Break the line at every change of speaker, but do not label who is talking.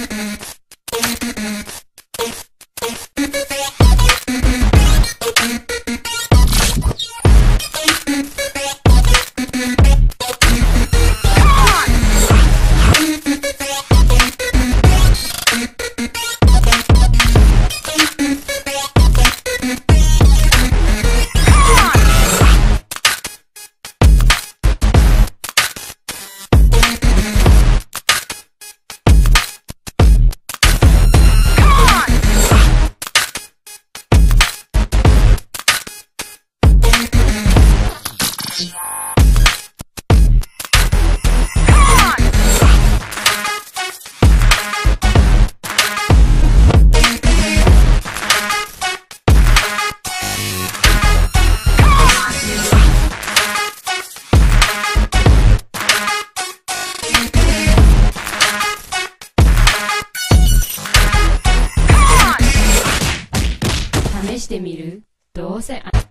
Mm-hmm. してみる？どうせあ